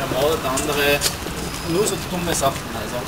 Er mault andere nur so dumme Sachen. Also.